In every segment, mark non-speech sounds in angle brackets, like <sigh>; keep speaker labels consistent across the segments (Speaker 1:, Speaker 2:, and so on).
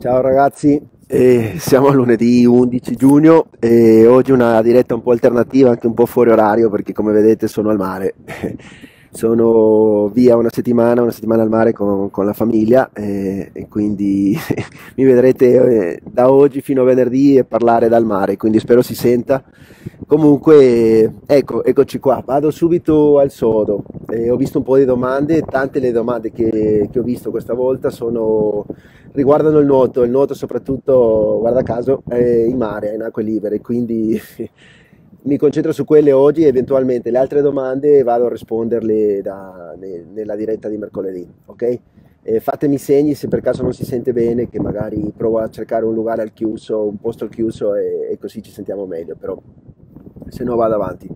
Speaker 1: Ciao ragazzi, eh, siamo lunedì 11 giugno e oggi una diretta un po' alternativa, anche un po' fuori orario perché come vedete sono al mare. Sono via una settimana, una settimana al mare con, con la famiglia eh, e quindi <laughs> mi vedrete eh, da oggi fino a venerdì parlare dal mare, quindi spero si senta. Comunque, ecco, eccoci qua, vado subito al sodo. Eh, ho visto un po' di domande, tante le domande che, che ho visto questa volta sono, riguardano il nuoto, il nuoto soprattutto, guarda caso, in mare, in acque libere, quindi mi concentro su quelle oggi e eventualmente le altre domande vado a risponderle da, ne, nella diretta di mercoledì, ok? E fatemi segni se per caso non si sente bene, che magari provo a cercare un lugar al chiuso, un posto al chiuso e, e così ci sentiamo meglio, però se no vado avanti.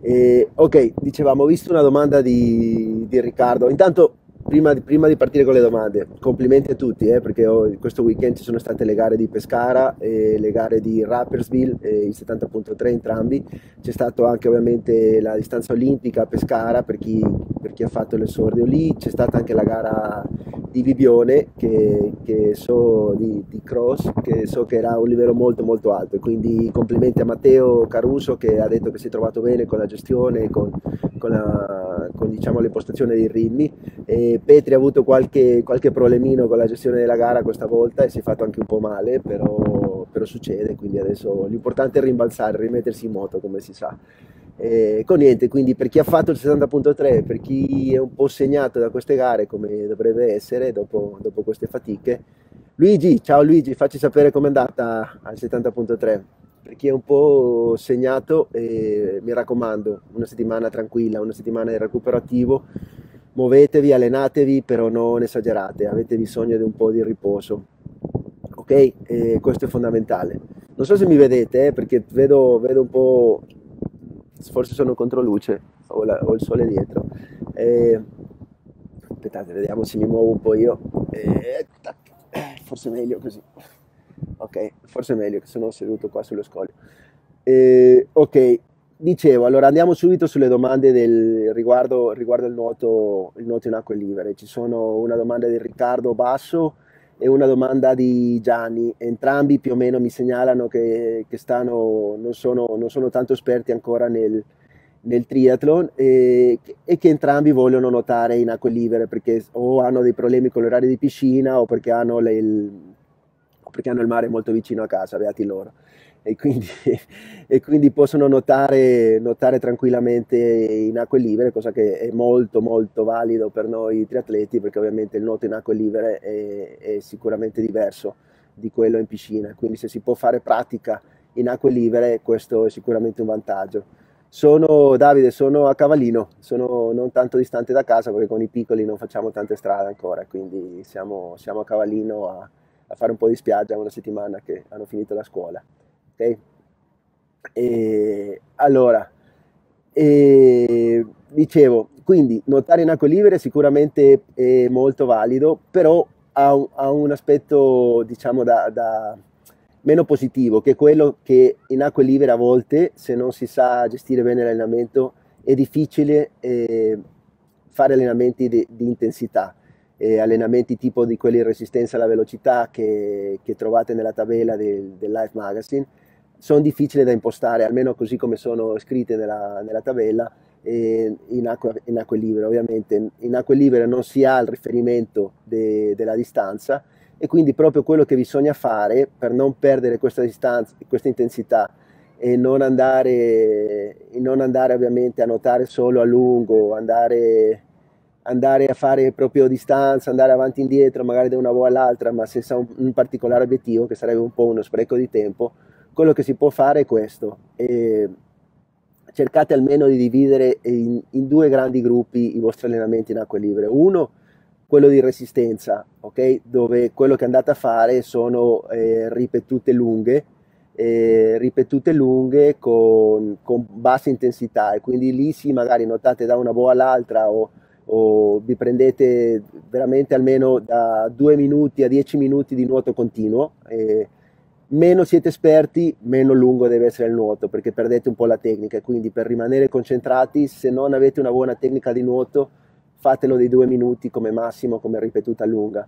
Speaker 1: E, ok, dicevamo, ho visto una domanda di, di Riccardo. Intanto Prima, prima, di partire con le domande, complimenti a tutti eh, perché ho, questo weekend ci sono state le gare di Pescara e le gare di Rappersville, eh, i 70.3 entrambi, c'è stata anche ovviamente la distanza olimpica a Pescara per chi, per chi ha fatto l'esordio lì, c'è stata anche la gara di Bibione che, che so di, di, cross che so che era un livello molto molto alto. Quindi complimenti a Matteo Caruso che ha detto che si è trovato bene con la gestione con, con, la, con diciamo, l'impostazione dei ritmi e Petri ha avuto qualche, qualche problemino con la gestione della gara questa volta e si è fatto anche un po' male però, però succede quindi adesso l'importante è rimbalzare rimettersi in moto come si sa con niente, quindi per chi ha fatto il 60.3, per chi è un po' segnato da queste gare come dovrebbe essere dopo, dopo queste fatiche, Luigi, ciao Luigi, facci sapere com'è andata al 70.3. Chi è un po' segnato, eh, mi raccomando, una settimana tranquilla, una settimana di recupero attivo, muovetevi, allenatevi, però non esagerate, avete bisogno di un po' di riposo. Ok? Eh, questo è fondamentale. Non so se mi vedete, eh, perché vedo, vedo un po' forse sono contro luce o, la, o il sole dietro. Aspettate, vediamo se mi muovo un po' io. Forse meglio così. Ok, forse è meglio che sono seduto qua sullo scoglio. E, ok, dicevo, allora andiamo subito sulle domande del, riguardo, riguardo il, nuoto, il nuoto in acque libere. Ci sono una domanda di Riccardo Basso e una domanda di Gianni. Entrambi più o meno mi segnalano che, che stanno, non, sono, non sono tanto esperti ancora nel, nel triathlon e, e, che entrambi vogliono nuotare in acque libere perché o hanno dei problemi con l'orario di piscina o perché hanno, le, perché hanno il mare molto vicino a casa, beati loro e quindi, <laughs> e quindi possono nuotare, nuotare, tranquillamente in acque libere, cosa che è molto molto valido per noi triatleti perché ovviamente il nuoto in acque libere è, è sicuramente diverso di quello in piscina, quindi se si può fare pratica in acque libere questo è sicuramente un vantaggio. Sono Davide, sono a Cavallino, sono non tanto distante da casa perché con i piccoli non facciamo tante strade ancora, quindi siamo, siamo a Cavallino a, a fare un po' di spiaggia una settimana che hanno finito la scuola. Ok? E, allora, e, dicevo, quindi nuotare in acque libere sicuramente è molto valido, però ha un, ha un aspetto, diciamo, da, da, meno positivo, che è quello che in acque libere a volte, se non si sa gestire bene l'allenamento, è difficile eh, fare allenamenti di, di intensità. Eh, allenamenti tipo di quelli in resistenza alla velocità che, che trovate nella tabella del, del Life Magazine, sono difficili da impostare, almeno così come sono scritte nella, nella tabella, eh, in, acqua, in, acque libere. Ovviamente in acque libere non si ha il riferimento de, della distanza e quindi proprio quello che bisogna fare per non perdere questa distanza, questa intensità e non andare, non andare ovviamente a nuotare solo a lungo, andare, andare a fare proprio distanza, andare avanti e indietro, magari da una boa all'altra, ma senza un, un particolare obiettivo, che sarebbe un po' uno spreco di tempo, quello che si può fare è questo. E cercate almeno di dividere in, in, due grandi gruppi i vostri allenamenti in acque libere. Uno, quello di resistenza, okay? dove quello che andate a fare sono eh, ripetute lunghe, eh, ripetute lunghe con, con, bassa intensità e quindi lì sì magari notate da una boa all'altra o, o vi prendete veramente almeno da 2 minuti a 10 minuti di nuoto continuo. Eh, meno siete esperti, meno lungo deve essere il nuoto perché perdete un po' la tecnica. Quindi per rimanere concentrati, se non avete una buona tecnica di nuoto, fatelo di due minuti come massimo, come ripetuta lunga.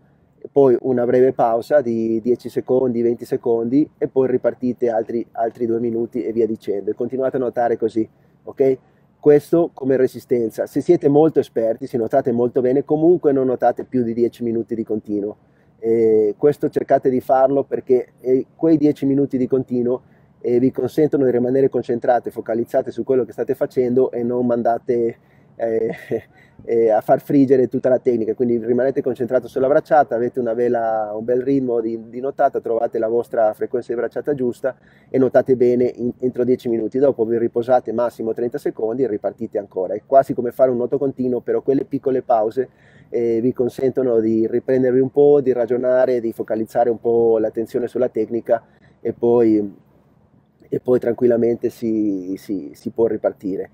Speaker 1: poi una breve pausa di 10 secondi, 20 secondi e poi ripartite altri, altri due minuti e via dicendo. E continuate a nuotare così, ok? Questo come resistenza. Se siete molto esperti, se nuotate molto bene, comunque non nuotate più di 10 minuti di continuo. E questo cercate di farlo perché quei 10 minuti di continuo eh, vi consentono di rimanere concentrati, focalizzati su quello che state facendo e non mandate eh, <laughs> eh, a far friggere tutta la tecnica, quindi rimanete concentrati sulla bracciata, avete una vela, un bel ritmo di, di notata, trovate la vostra frequenza di bracciata giusta e notate bene in, entro 10 minuti, dopo vi riposate massimo 30 secondi e ripartite ancora, è quasi come fare un nuoto continuo, però quelle piccole pause eh, vi consentono di riprendervi un po', di ragionare, di focalizzare un po' l'attenzione sulla tecnica e poi, e poi tranquillamente si, si, si può ripartire.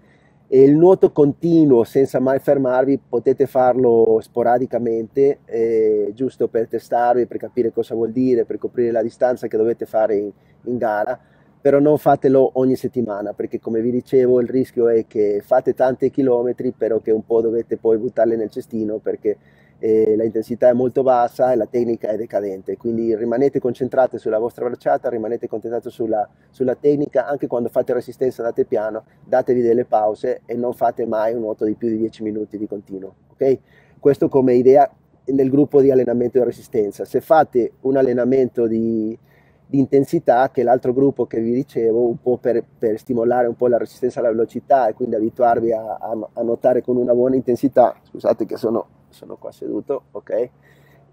Speaker 1: E il nuoto continuo senza mai fermarvi potete farlo sporadicamente, eh, giusto per testarvi, per capire cosa vuol dire, per coprire la distanza che dovete fare in, in gara, però non fatelo ogni settimana perché come vi dicevo il rischio è che fate tanti chilometri però che un po' dovete poi buttarle nel cestino perché eh, la intensità è molto bassa e la tecnica è decadente, quindi rimanete concentrati sulla vostra bracciata, rimanete concentrati sulla, sulla tecnica, anche quando fate resistenza andate piano, datevi delle pause e non fate mai un nuoto di più di 10 minuti di continuo, ok? Questo come idea nel gruppo di allenamento di resistenza. Se fate un allenamento di, di intensità, che l'altro gruppo che vi dicevo, un po' per, per, stimolare un po' la resistenza alla velocità e quindi abituarvi a, a, a nuotare con una buona intensità, scusate che sono sono qua seduto, ok?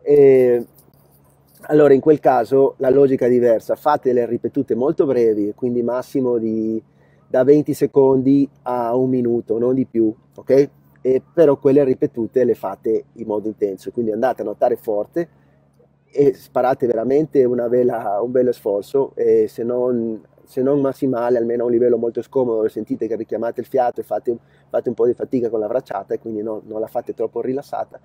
Speaker 1: E allora in quel caso la logica è diversa, fate le ripetute molto brevi, quindi massimo di da 20 secondi a un minuto, non di più, ok? E però quelle ripetute le fate in modo intenso, quindi andate a nuotare forte e sparate veramente vela, un bello sforzo e se non, se non massimale, almeno a un livello molto scomodo sentite che richiamate il fiato e fate, fate un po' di fatica con la bracciata e quindi no, non la fate troppo rilassata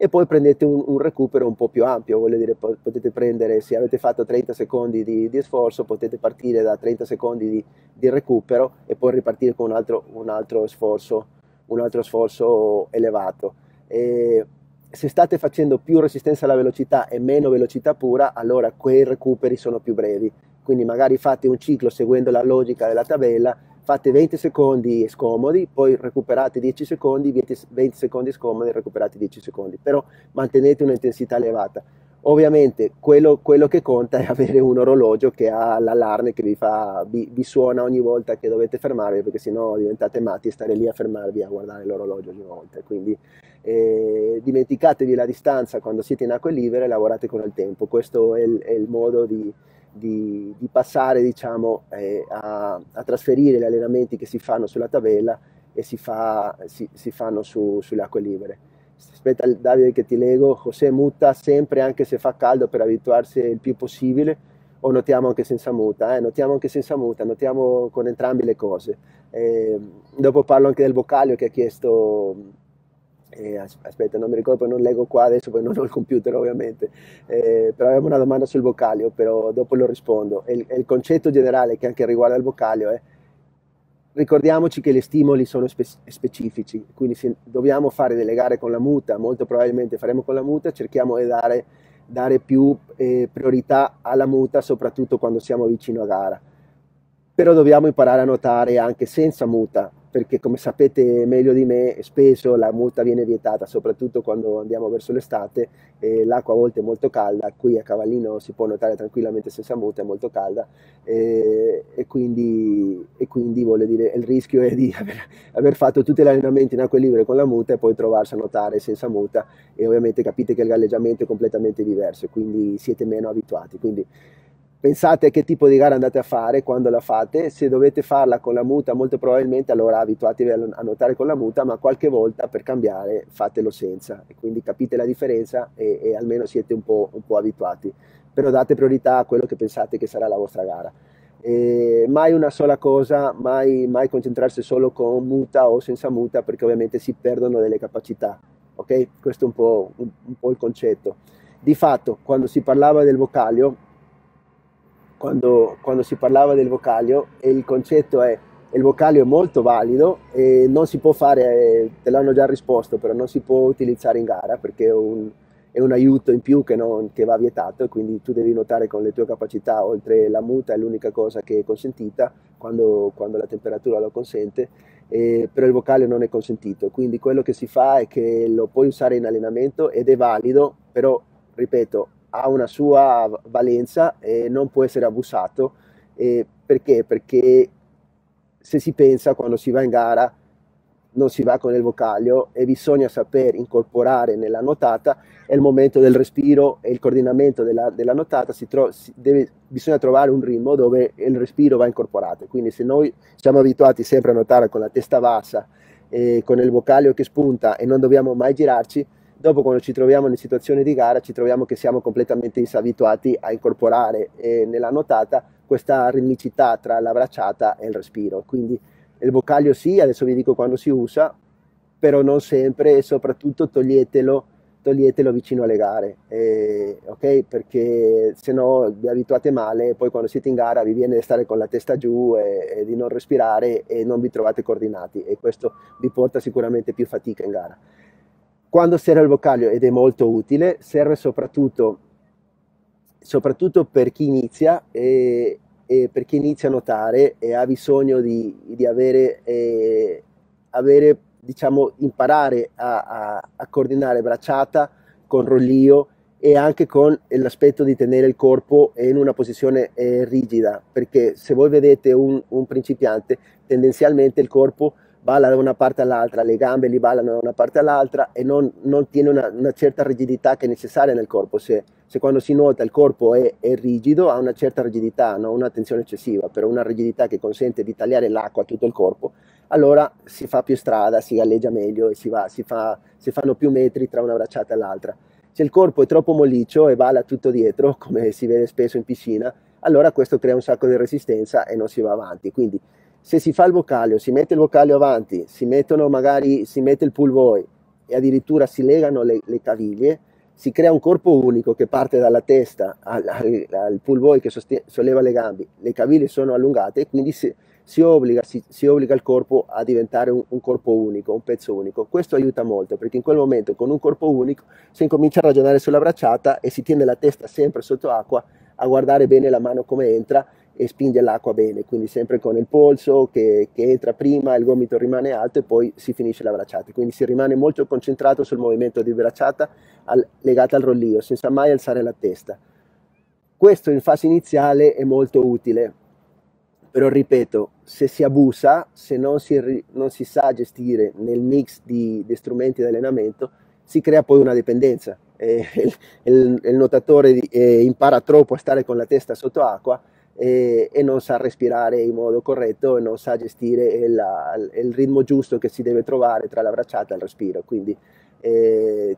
Speaker 1: e poi prendete un, un, recupero un po' più ampio, voglio dire potete prendere, se avete fatto 30 secondi di, di sforzo, potete partire da 30 secondi di, di recupero e poi ripartire con un altro, un altro, sforzo, un altro sforzo elevato. E se state facendo più resistenza alla velocità e meno velocità pura, allora quei recuperi sono più brevi quindi magari fate un ciclo seguendo la logica della tabella, fate 20 secondi scomodi, poi recuperate 10 secondi, 20 secondi scomodi, recuperate 10 secondi, però mantenete un'intensità elevata. Ovviamente quello, quello, che conta è avere un orologio che ha l'allarme che vi, fa, vi, vi suona ogni volta che dovete fermarvi, perché sennò diventate matti e stare lì a fermarvi a guardare l'orologio ogni volta. Quindi eh, dimenticatevi la distanza quando siete in acque libere e lavorate con il tempo. Questo è il, è il modo di, di, di passare diciamo, eh, a, a, trasferire gli allenamenti che si fanno sulla tabella e si, fa, si, si fanno su, sulle acque libere. Aspetta Davide che ti leggo, José muta sempre anche se fa caldo per abituarsi il più possibile o notiamo anche senza muta? Eh? Notiamo anche senza muta, notiamo con entrambe le cose. Eh, dopo parlo anche del vocalio che ha chiesto eh, aspetta, non mi ricordo, non leggo qua adesso, poi non ho il computer ovviamente, eh, però abbiamo una domanda sul vocalio, però dopo lo rispondo. E il, il, concetto generale che anche riguarda il vocalio è, ricordiamoci che gli stimoli sono spe- specifici, quindi se dobbiamo fare delle gare con la muta, molto probabilmente faremo con la muta, cerchiamo di dare, dare più eh, priorità alla muta, soprattutto quando siamo vicino a gara. Però dobbiamo imparare a nuotare anche senza muta, perché come sapete meglio di me spesso la multa viene vietata, soprattutto quando andiamo verso l'estate, e l'acqua a volte è molto calda, qui a Cavallino si può nuotare tranquillamente senza multa, è molto calda e, e, quindi, e quindi dire il rischio è di <laughs> aver, aver, fatto tutti gli allenamenti in acqua libere con la multa e poi trovarsi a nuotare senza multa e ovviamente capite che il galleggiamento è completamente diverso quindi siete meno abituati. Quindi, pensate a che tipo di gara andate a fare quando la fate, se dovete farla con la muta molto probabilmente allora abituatevi a nuotare con la muta, ma qualche volta per cambiare fatelo senza e quindi capite la differenza e, e almeno siete un po', un po', abituati, però date priorità a quello che pensate che sarà la vostra gara. E mai una sola cosa, mai, mai concentrarsi solo con muta o senza muta perché ovviamente si perdono delle capacità, ok? Questo è un po', un, un po' il concetto. Di fatto, quando si parlava del vocalio, quando, quando si parlava del vocalio e il concetto è il vocalio è molto valido e non si può fare, te l'hanno già risposto, però non si può utilizzare in gara perché è un, è un aiuto in più che, non, che va vietato e quindi tu devi notare con le tue capacità, oltre la muta è l'unica cosa che è consentita quando, quando la temperatura lo consente, eh, però il vocale non è consentito, quindi quello che si fa è che lo puoi usare in allenamento ed è valido, però ripeto, ha una sua valenza e non può essere abusato. Eh, perché? Perché se si pensa quando si va in gara non si va con il vocalio e bisogna saper incorporare nella nuotata è il momento del respiro e il coordinamento della, della nuotata, si tro- si deve, bisogna trovare un ritmo dove il respiro va incorporato. Quindi se noi siamo abituati sempre a nuotare con la testa bassa, e con il vocalio che spunta e non dobbiamo mai girarci, dopo quando ci troviamo in situazioni di gara ci troviamo che siamo completamente disabituati a incorporare eh, nella nuotata questa ritmicità tra la bracciata e il respiro. Quindi il vocalio sì, adesso vi dico quando si usa, però non sempre e soprattutto toglietelo, toglietelo vicino alle gare, eh, ok? Perché se no vi abituate male e poi quando siete in gara vi viene di stare con la testa giù e, e di non respirare e non vi trovate coordinati e questo vi porta sicuramente più fatica in gara. Quando serve il vocalio ed è molto utile, serve soprattutto, soprattutto per chi inizia e, e per chi inizia a nuotare e ha bisogno di, di avere, eh, avere, diciamo, imparare a, a, a, coordinare bracciata con rollio e anche con l'aspetto di tenere il corpo in una posizione eh, rigida, perché se voi vedete un, un principiante, tendenzialmente il corpo balla da una parte all'altra, le gambe li ballano da una parte all'altra e non, non tiene una, una, certa rigidità che è necessaria nel corpo. Se, se quando si nuota il corpo è, è, rigido, ha una certa rigidità, non una tensione eccessiva, però una rigidità che consente di tagliare l'acqua a tutto il corpo, allora si fa più strada, si galleggia meglio e si, va, si, fa, si fanno più metri tra una bracciata e l'altra. Se il corpo è troppo molliccio e balla tutto dietro, come si vede spesso in piscina, allora questo crea un sacco di resistenza e non si va avanti. Quindi se si fa il vocalio, si mette il vocalio avanti, si mettono magari, si mette il pull voy e addirittura si legano le, le caviglie, si crea un corpo unico che parte dalla testa al, al, al pull voy che solleva le gambe, le caviglie sono allungate e quindi si, si, obbliga, si, si obbliga, il corpo a diventare un, un, corpo unico, un pezzo unico. Questo aiuta molto perché in quel momento con un corpo unico si incomincia a ragionare sulla bracciata e si tiene la testa sempre sotto acqua a guardare bene la mano come entra e spinge l'acqua bene, quindi sempre con il polso che, che, entra prima, il gomito rimane alto e poi si finisce la bracciata, quindi si rimane molto concentrato sul movimento di bracciata al, legata al rollio, senza mai alzare la testa. Questo in fase iniziale è molto utile, però ripeto, se si abusa, se non si, non si sa gestire nel mix di, di strumenti di allenamento, si crea poi una dipendenza. Eh, <laughs> il, il, il, nuotatore eh, impara troppo a stare con la testa sotto acqua e, e, non sa respirare in modo corretto e non sa gestire il, il, ritmo giusto che si deve trovare tra la bracciata e il respiro. Quindi eh,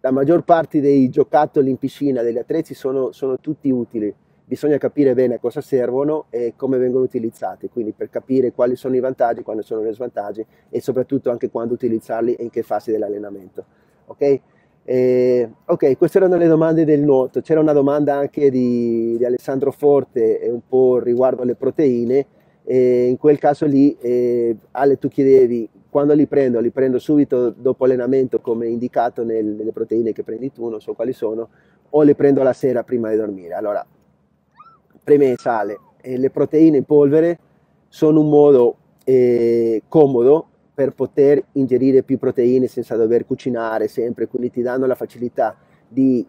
Speaker 1: la maggior parte dei giocattoli in piscina, degli attrezzi, sono, sono tutti utili. Bisogna capire bene a cosa servono e come vengono utilizzati, quindi per capire quali sono i vantaggi, quali sono gli svantaggi e soprattutto anche quando utilizzarli e in che fase dell'allenamento. Okay? Eh, ok, queste erano le domande del nuoto. C'era una domanda anche di, di Alessandro Forte un po' riguardo alle proteine. E in quel caso lì, eh, Ale, tu chiedevi quando li prendo? Li prendo subito dopo allenamento, come indicato nel, nelle proteine che prendi tu, non so quali sono, o le prendo la sera prima di dormire. Allora, premessa Ale, eh, le proteine in polvere sono un modo eh, comodo per poter ingerire più proteine senza dover cucinare sempre, quindi ti danno la facilità di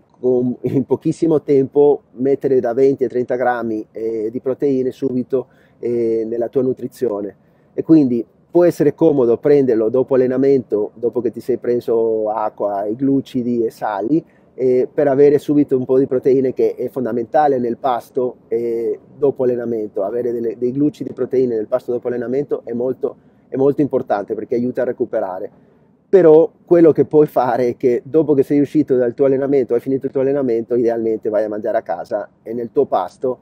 Speaker 1: in pochissimo tempo mettere da 20 a 30 grammi eh, di proteine subito eh, nella tua nutrizione. E quindi può essere comodo prenderlo dopo allenamento, dopo che ti sei preso acqua, i glucidi e sali, eh, per avere subito un po' di proteine che è fondamentale nel pasto eh, dopo allenamento. Avere delle, dei glucidi proteine nel pasto dopo allenamento è molto è molto importante perché aiuta a recuperare. Però quello che puoi fare è che dopo che sei uscito dal tuo allenamento, hai finito il tuo allenamento, idealmente vai a mangiare a casa e nel tuo pasto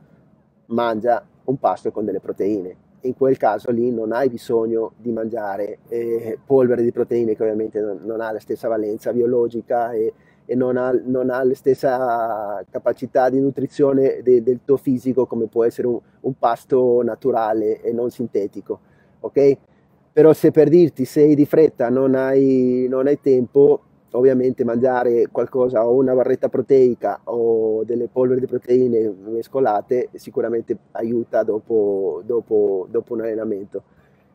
Speaker 1: mangia un pasto con delle proteine. In quel caso lì non hai bisogno di mangiare eh, polvere di proteine che ovviamente non, non, ha la stessa valenza biologica e, e non, ha, non, ha, la stessa capacità di nutrizione de, del tuo fisico come può essere un, un pasto naturale e non sintetico. Ok? però se per dirti sei di fretta non hai, non hai tempo, ovviamente mangiare qualcosa o una barretta proteica o delle polveri di proteine mescolate sicuramente aiuta dopo, dopo, dopo un allenamento.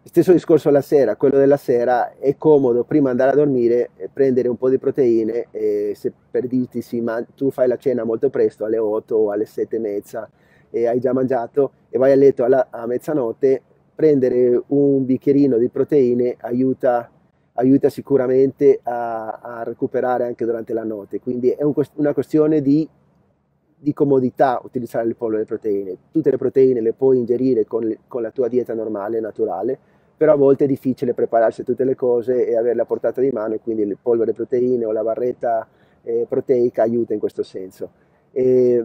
Speaker 1: Stesso discorso la sera, quello della sera è comodo prima andare a dormire prendere un po' di proteine e se per dirti sì, ma tu fai la cena molto presto alle 8 o alle 7 e mezza e hai già mangiato e vai a letto alla, a mezzanotte, prendere un bicchierino di proteine aiuta, aiuta sicuramente a, a, recuperare anche durante la notte. Quindi è un, una questione di, di, comodità utilizzare le polvere proteine. Tutte le proteine le puoi ingerire con, le, con la tua dieta normale, naturale, però a volte è difficile prepararsi tutte le cose e averle a portata di mano e quindi le polvere proteine o la barretta eh, proteica aiuta in questo senso. E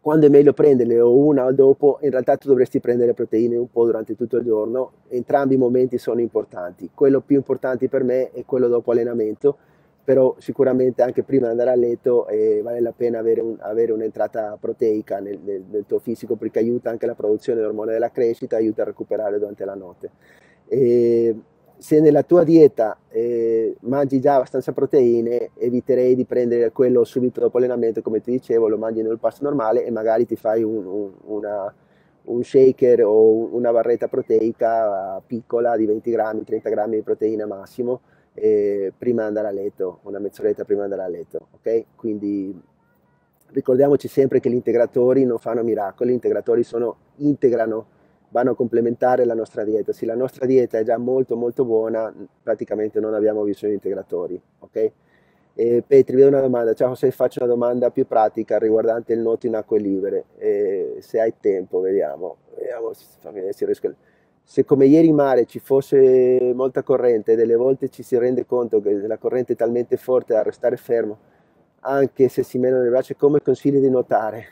Speaker 1: quando è meglio prenderle o una o dopo, in realtà tu dovresti prendere proteine un po' durante tutto il giorno, entrambi i momenti sono importanti. Quello più importante per me è quello dopo allenamento, però sicuramente anche prima di andare a letto eh, vale la pena avere, un, avere un'entrata proteica nel, nel, nel, tuo fisico perché aiuta anche la produzione dell'ormone della crescita, aiuta a recuperare durante la notte. E se nella tua dieta eh, mangi già abbastanza proteine, eviterei di prendere quello subito dopo allenamento, come ti dicevo, lo mangi nel pasto normale e magari ti fai un, un, una, un shaker o una barretta proteica piccola di 20 grammi, 30 grammi di proteina massimo eh, prima di andare a letto, una mezz'oretta prima di andare a letto, ok? Quindi ricordiamoci sempre che gli integratori non fanno miracoli, gli integratori sono, integrano, vanno a complementare la nostra dieta. Se la nostra dieta è già molto molto buona, praticamente non abbiamo bisogno di integratori, ok? E Petri, vedo una domanda, ciao se faccio una domanda più pratica riguardante il nuoto in acque libere, eh, se hai tempo, vediamo, vediamo se riesco a se come ieri in mare ci fosse molta corrente, delle volte ci si rende conto che la corrente è talmente forte da restare fermo, anche se si menano le braccia, come consigli di nuotare?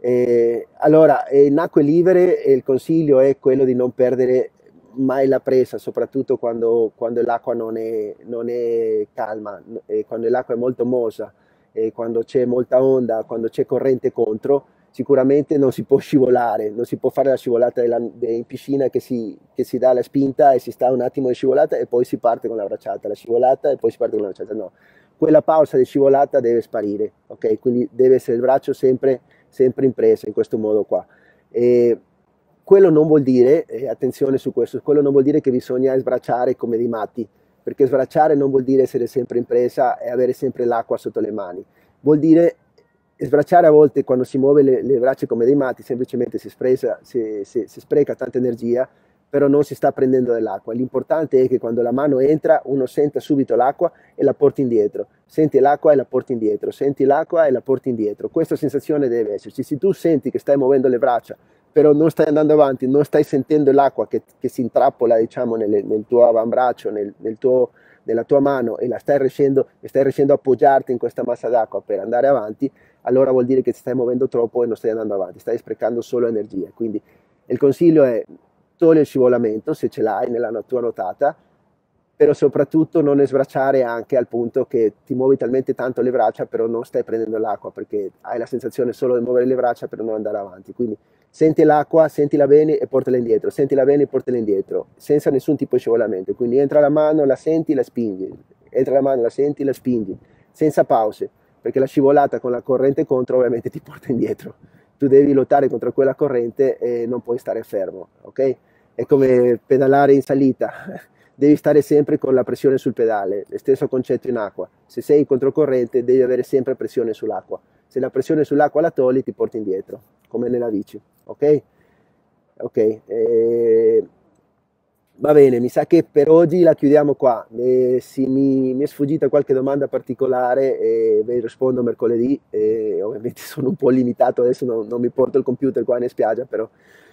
Speaker 1: Eh, allora, in acque libere il consiglio è quello di non perdere mai la presa, soprattutto quando, quando l'acqua non è, non è calma, quando l'acqua è molto mosa, eh, quando c'è molta onda, quando c'è corrente contro, sicuramente non si può <laughs> scivolare, non si può fare la scivolata della, in piscina che si, che si, dà la spinta e si sta un attimo di scivolata e poi si parte con la bracciata, la scivolata e poi si parte con la bracciata, no. Quella pausa di scivolata deve sparire, ok? Quindi deve essere il braccio sempre, sempre in presa in questo modo qua. E quello non vuol dire, attenzione su questo, quello non vuol dire che bisogna sbracciare come dei matti, perché sbracciare non vuol dire essere sempre in presa e avere sempre l'acqua sotto le mani, vuol dire sbracciare a volte quando si muove le, le braccia come dei matti, semplicemente si, spresa, si, si, si, spreca tanta energia, però non si sta prendendo dell'acqua. L'importante è che quando la mano entra uno senta subito l'acqua e la porti indietro. Senti l'acqua e la porti indietro, senti l'acqua e la porti indietro. Questa sensazione deve esserci. Se tu senti che stai muovendo le braccia, però non stai andando avanti, non stai sentendo l'acqua che, che si intrappola diciamo, nel, nel tuo avambraccio, nel, nel tuo nella tua mano e la stai riuscendo, stai riuscendo a appoggiarti in questa massa d'acqua per andare avanti, allora vuol dire che ti stai muovendo troppo e non stai andando avanti, stai sprecando solo energia. Quindi il consiglio è togli il scivolamento se ce l'hai nella tua nuotata, però soprattutto non sbracciare anche al punto che ti muovi talmente tanto le braccia però non stai prendendo l'acqua perché hai la sensazione solo di muovere le braccia per non andare avanti. Quindi senti l'acqua, sentila bene e portala indietro, sentila bene e portala indietro, senza nessun tipo di scivolamento. Quindi entra la mano, la senti, la spingi, entra la mano, la senti, la spingi, senza pause perché la scivolata con la corrente contro ovviamente ti porta indietro. Tu devi lottare contro quella corrente e non puoi stare fermo, ok? È come pedalare in salita, devi stare sempre con la pressione sul pedale, lo stesso concetto in acqua. Se sei controcorrente devi avere sempre pressione sull'acqua. Se la pressione sull'acqua la togli ti porti indietro, come nella bici, ok? Ok. E Va bene, mi sa che per oggi la chiudiamo qua. Eh, sì, mi, mi, è sfuggita qualche domanda particolare e vi rispondo mercoledì. E ovviamente <laughs> sono un po' limitato, adesso non, non, mi porto il computer qua in spiaggia, però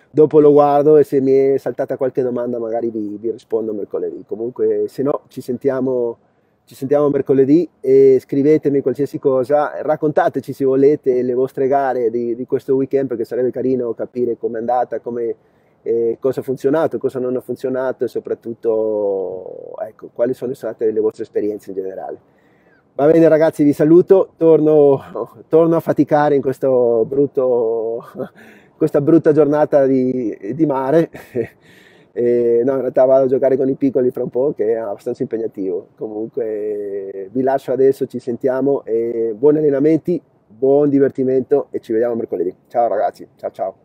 Speaker 1: dopo lo guardo e se mi è saltata qualche domanda magari vi, vi rispondo mercoledì. Comunque, se no, ci sentiamo, ci sentiamo mercoledì e scrivetemi qualsiasi cosa. Raccontateci se volete le vostre gare di, di questo weekend perché sarebbe carino capire com'è andata, come eh, cosa ha funzionato, cosa non ha funzionato e soprattutto ecco, quali sono state le vostre esperienze in generale. Va bene ragazzi, vi saluto, torno, torno a faticare in brutto, questa brutta giornata di, di mare, <laughs> E, no, in realtà vado a giocare con i piccoli fra un po' che è abbastanza impegnativo. Comunque vi lascio adesso, ci sentiamo e buoni allenamenti, buon divertimento e ci vediamo mercoledì. Ciao ragazzi, ciao ciao.